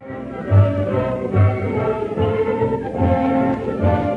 Thank you.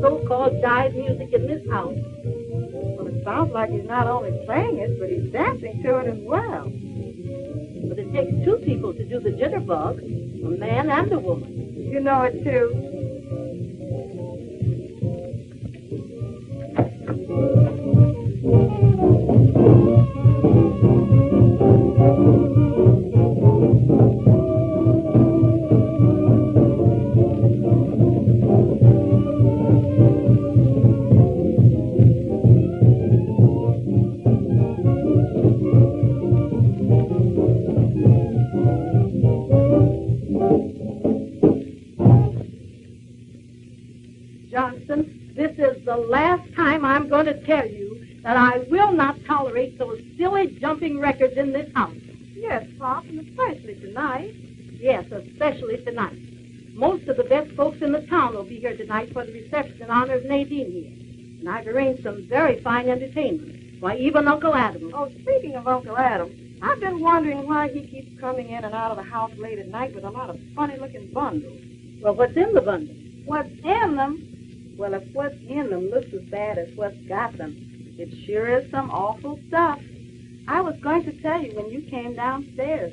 So-called jive music in this house. Well, it sounds like he's not only playing it, but he's dancing to it as well. But it takes two people to do the jitterbug, a man and a woman. You know it too. Very fine entertainment. Why, even Uncle Adam. Oh, speaking of Uncle Adam, I've been wondering why he keeps coming in and out of the house late at night with a lot of funny-looking bundles. Well, what's in the bundles? What's in them? Well, if what's in them looks as bad as what's got them, it sure is some awful stuff. I was going to tell you when you came downstairs.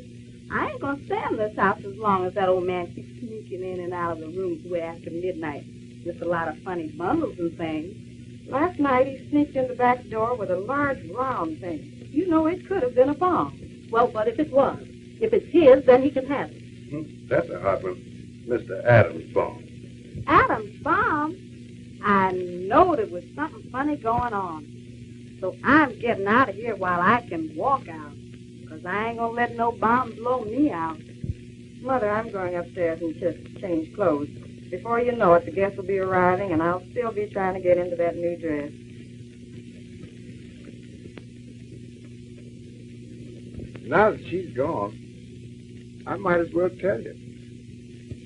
I ain't going to stay in this house as long as that old man keeps sneaking in and out of the rooms way after midnight with a lot of funny bundles and things. Last night he sneaked in the back door with a large round thing. You know it could have been a bomb. Well, what if it was? If it's his, then he can have it. Hmm, That's a hot one. Mr. Adams' bomb. Adam's bomb? I know there was something funny going on. So I'm getting out of here while I can walk out. Because I ain't going to let no bomb blow me out. Mother, I'm going upstairs and just change clothes. Before you know it, the guests will be arriving, and I'll still be trying to get into that new dress. Now that she's gone, I might as well tell you.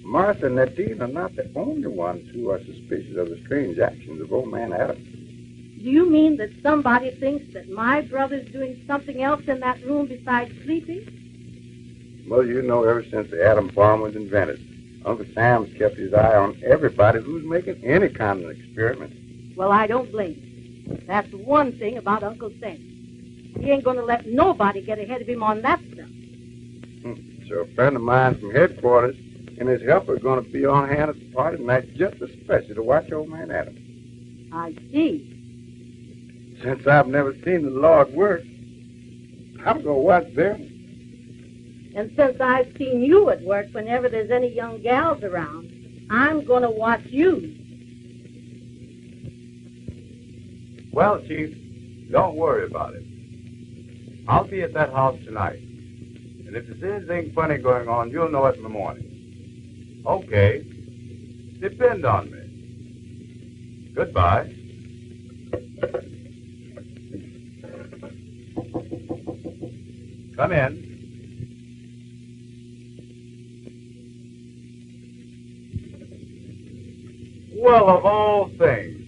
Martha and Nadine are not the only ones who are suspicious of the strange actions of old man Adams. Do you mean that somebody thinks that my brother's doing something else in that room besides sleeping? Well, you know, ever since the atom bomb was invented, Uncle Sam's kept his eye on everybody who's making any kind of an experiment. Well, I don't blame him. That's one thing about Uncle Sam. He ain't going to let nobody get ahead of him on that stuff. Hmm. So a friend of mine from headquarters and his helper are going to be on hand at the party tonight just especially to watch old man Adams. I see. Since I've never seen the Lord work, I'm going to watch them. And since I've seen you at work whenever there's any young gals around, I'm going to watch you. Well, Chief, don't worry about it. I'll be at that house tonight. And if there's anything funny going on, you'll know it in the morning. Okay. Depend on me. Goodbye. Come in. Well, of all things,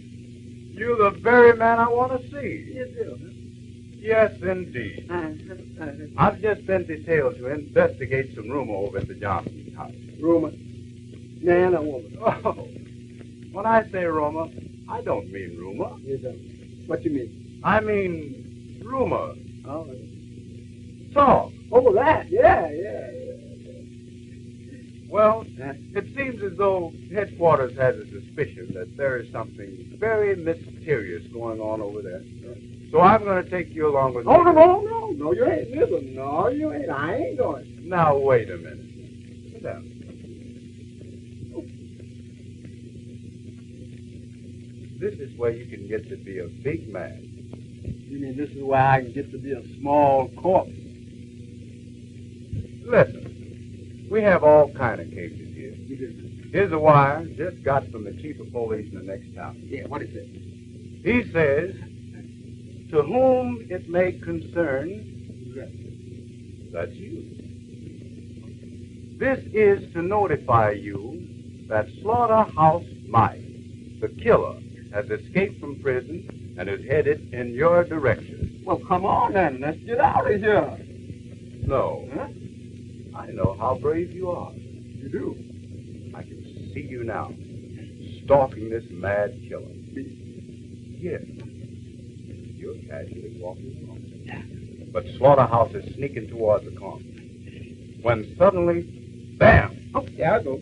you're the very man I want to see. You do, Yes, indeed. huh? Uh, I've just been detailed to investigate some rumor over at the Johnson's house. rumor. Man or woman? Oh, When I say rumor, I don't mean rumor. You don't. What you mean? I mean rumor. Oh, Talk. oh that. Yeah, yeah. Well, it seems as though headquarters has a suspicion that there is something very mysterious going on over there. So I'm going to take you along with Oh, me. no, no, no. No, you ain't. Listen, no, you ain't. I ain't going. Now, wait a minute. Sit down. This is where you can get to be a big man. You mean this is where I can get to be a small corpse? Listen, we have all kind of cases here. Here's a wire just got from the chief of police in the next town. Yeah, what is it? He says, to whom it may concern, that's you. This is to notify you that Slaughterhouse Mike, the killer, has escaped from prison and is headed in your direction. Well, come on then. Let's get out of here. No, Huh? I know how brave you are. You do? I can see you now, stalking this mad killer. Me? Yes, you're casually walking along. But Slaughterhouse is sneaking towards the corner. When suddenly, bam! Oh, yeah, I go.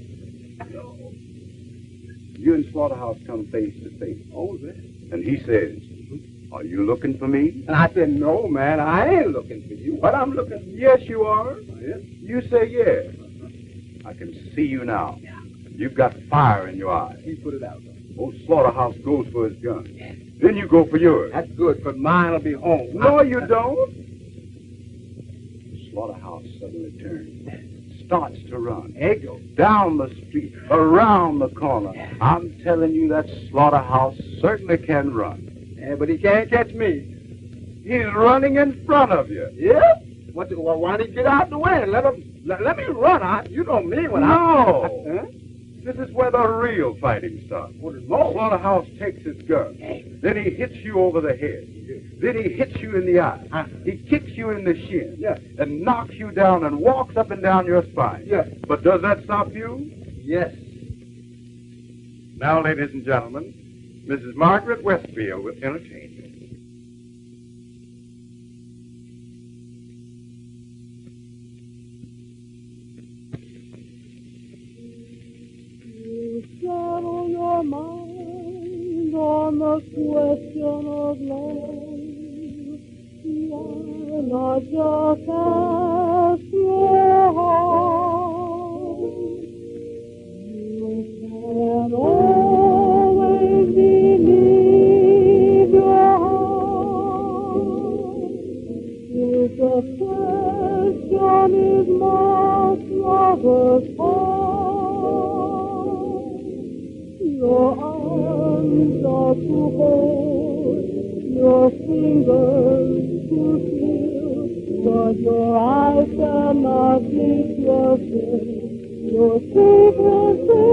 You and Slaughterhouse come face to face. Oh, is it? And he says, Are you looking for me? And I said, no, man, I ain't looking for you. What I'm looking for? Yes, you are. Yes. You say yes. I can see you now. Yeah. You've got fire in your eyes. He put it out. Old Slaughterhouse goes for his gun. Yes. Then you go for yours. That's good, but mine will be home. No, ah. you don't. Slaughterhouse suddenly turns, starts to run. Ego. Down the street, around the corner. I'm telling you that Slaughterhouse certainly can run. Yeah, but he can't catch me. He's running in front of you. Yeah? What? Well, why don't he get out the way and let him? Let, let me run. I, you know me when No. I. Huh? This is where the real fighting starts. What is more? Slaughterhouse takes his gun. Then he hits you over the head. Then he hits you in the eye. He kicks you in the shin. Yeah. And knocks you down and walks up and down your spine. Yeah. But does that stop you? Yes. Now, ladies and gentlemen, Mrs. Margaret Westfield will entertain you. settle your mind on the question of love. Not just your heart? Lover's heart, your arms are to hold, your fingers to feel, but your eyes cannot your fill. Your secrets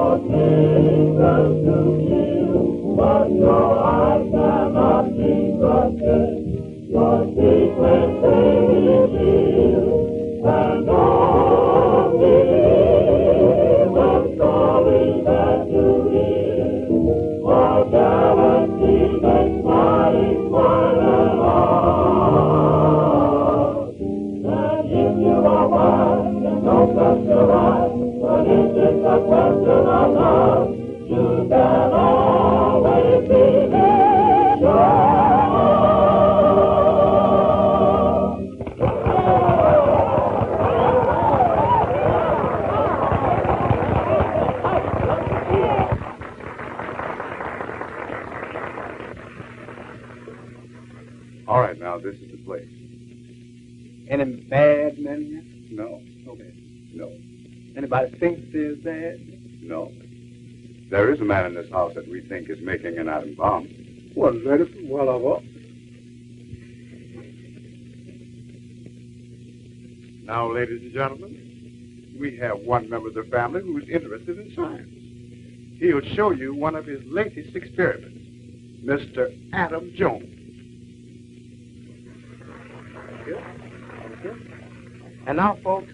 What kingdom to you, but no Anybody thinks they're bad? no. There is a man in this house that we think is making an atom bomb. Well, let it well of up. Now, ladies and gentlemen, we have one member of the family who is interested in science. He'll show you one of his latest experiments, Mr. Adam Jones. And now, folks,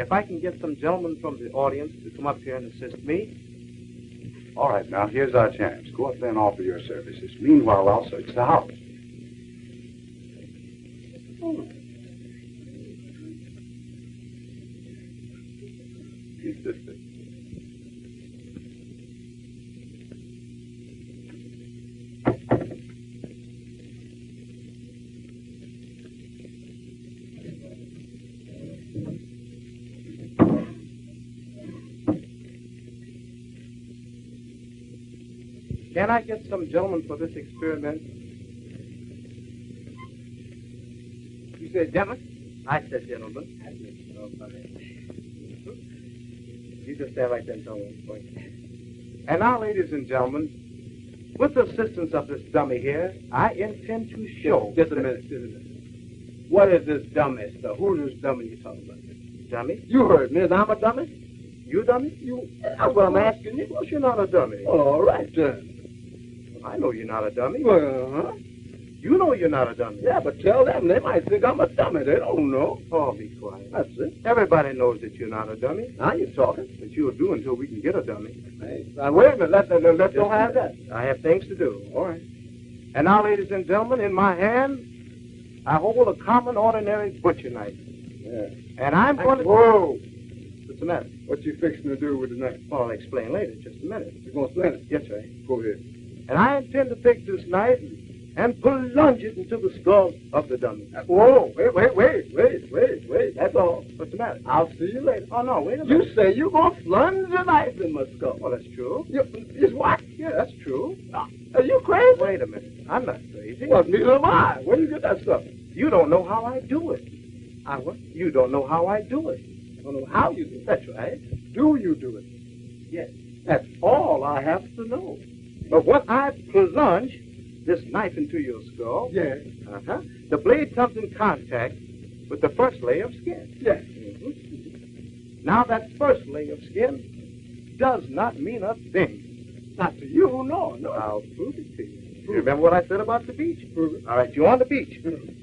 if I can get some gentlemen from the audience to come up here and assist me. All right, now, here's our chance. Go up there and offer your services. Meanwhile, I'll search the house. He's Can I get some gentlemen for this experiment? You said gentlemen? I said gentlemen. You just stand like that me. And now, ladies and gentlemen, with the assistance of this dummy here, I intend to show. Just a minute, just a minute. What is this dummy stuff? Who's this dummy you talking about? Dummy? You heard me. Is I'm a dummy? You dummy? You. That's what I'm asking you. Well, you're not a dummy. All right, then. I know you're not a dummy. Well, huh? You know you're not a dummy. Yeah, but tell them. They might think I'm a dummy. They don't know. Oh, be quiet. That's it. Everybody knows that you're not a dummy. Now you're talking. But you'll do until we can get a dummy. Hey, now, wait a minute. Let, let, let, Just don't have that. I have things to do. All right. And now, ladies and gentlemen, in my hand, I hold a common, ordinary butcher knife. Yeah. And I'm going to. Whoa! What's the matter? What you fixing to do with the knife? Well, I'll explain later. Just a minute. You're gonna sling it? Yes, sir. Go ahead. And I intend to take this knife and plunge it into the skull of the dummy. Uh, whoa! Wait, wait, wait, wait, wait, wait. That's all. What's the matter? I'll see you later. Oh, no, wait a minute. You say you're gonna plunge a knife in my skull? Well, that's true. You, is what? Yeah, that's true. Uh, are you crazy? Wait a minute. I'm not crazy. Well, neither am I. Where you get that stuff? You don't know how I do it. I what? You don't know how I do it. I don't know how you do it. That's right. Do you do it? Yes. That's all I have to know. But when I plunge this knife into your skull, Yeah. uh-huh, the blade comes in contact with the first layer of skin. Yeah. Mhm. Now, that first layer of skin does not mean a thing. Not to you, no, no. I'll prove it to you. You remember what I said about the beach? Prove it. All right, you're on the beach.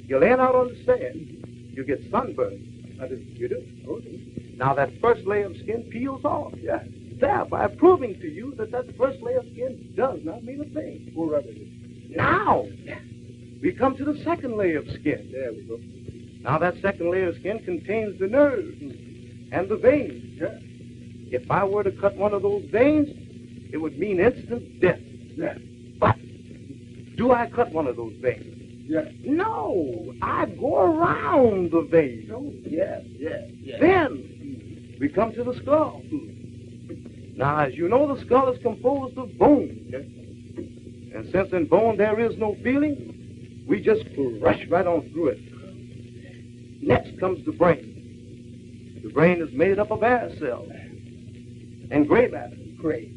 You're laying out on the sand. You get sunburned. I did. You do. Oh, Now, that first layer of skin peels off. yeah. Thereby proving to you that that first layer of skin does not mean a thing. Rubbed it? Now, we come to the second layer of skin. There we go. Now, that second layer of skin contains the nerves and the veins. Yeah. If I were to cut one of those veins, it would mean instant death. Yeah. But do I cut one of those veins? Yeah. No, I go around the vein. Oh, yeah, yeah, yeah. Then we come to the skull. Now, as you know, the skull is composed of bone. And since in bone there is no feeling, we just rush right on through it. Next comes the brain. The brain is made up of air cells and gray matter. Great.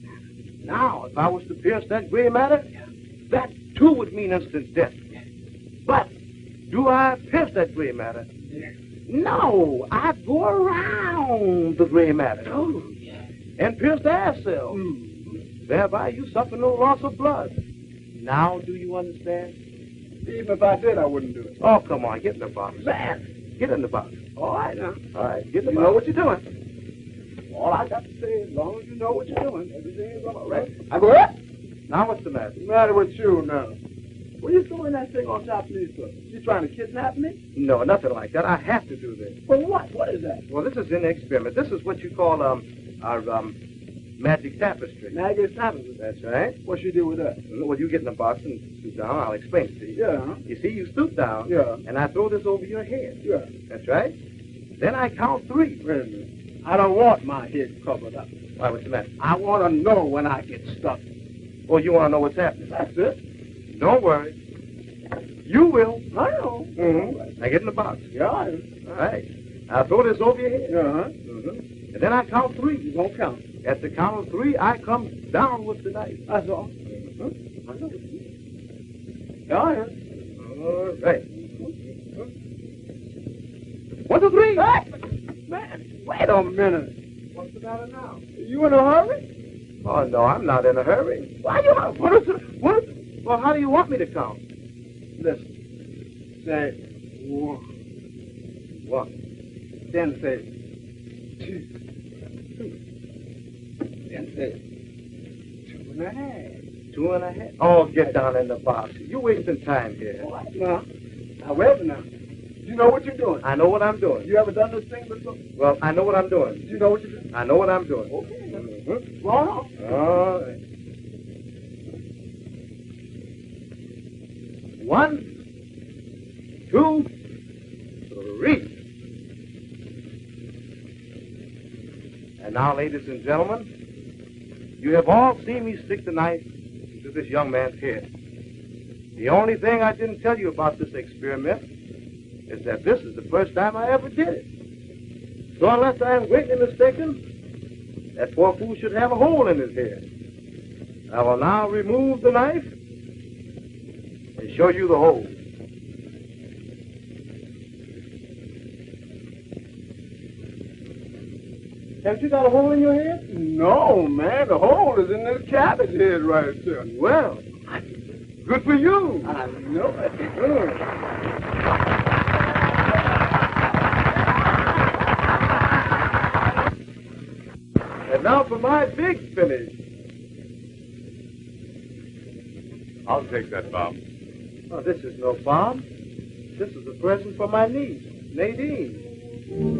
Now, if I was to pierce that gray matter, that too would mean instant death. But do I pierce that gray matter? No, I go around the gray matter Oh, and pierce the air cell. Thereby, you suffer no loss of blood. Now, do you understand? Even if I did, I wouldn't do it. Oh, come on, get in the box. Man, Get in the box. all right now. All right, get in the box. You know what you're doing. All I got to say, is, as long as you know what you're doing, everything is all right. I go, what? Now what's the matter? What's the matter with you now? What are you doing that thing on top of me for? You trying to kidnap me? No, nothing like that. I have to do this. For what? What is that? Well, this is an experiment. This is what you call um our um magic tapestry. Maggie tapestry. That's right. What you do with that? Well, you get in the box and stoop down. I'll explain it to you. Yeah. You see, you stoop down. Yeah. And I throw this over your head. Yeah. That's right. Then I count three. Wait a minute. I don't want my head covered up. Why, what's the matter? I want to know when I get stuck. Well, you want to know what's happening. That's it. Don't worry. You will. I know. Mm-hmm. Now get in the box. Yeah, I All right. I'll throw this over your head. Yeah, huh? Mm-hmm. And then I count three. You don't count. At the count of three, I come down with the knife. That's all. Mm-hmm. I know. Yeah, am. All right. One, two, three. Man, wait a minute. What's the matter now? You in a hurry? Oh, no, I'm not in a hurry. Why you? What is it? What? Well, how do you want me to count? Listen. Say one. One. Then say. Two. Two and a half. Two and a half. Oh, get down in the box. You're wasting time here. All right now. Now wait a minute. You know what you're doing. I know what I'm doing. You ever done this thing before? Well, I know what I'm doing. You know what you're doing? I know what I'm doing. Okay. Mhm. Go on. All right. One, two, three. And now, ladies and gentlemen, you have all seen me stick the knife into this young man's head. The only thing I didn't tell you about this experiment is that this is the first time I ever did it. So unless I am greatly mistaken, that poor fool should have a hole in his head. I will now remove the knife and show you the hole. Haven't you got a hole in your head? No, man. The hole is in this cabbage head right there. Well, good for you. I know it. Good. And now for my big finish. I'll take that bomb. Oh, this is no bomb. This is a present for my niece, Nadine.